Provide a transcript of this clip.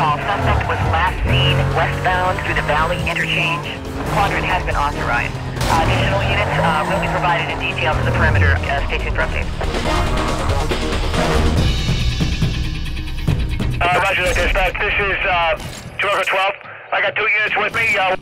call. Suspect was last seen westbound through the Valley Interchange. Quadrant has been authorized. Uh, additional units uh, will be provided in detail to the perimeter. Uh, stay tuned for updates. Roger that dispatch. This is uh, 12 I got two units with me. Uh,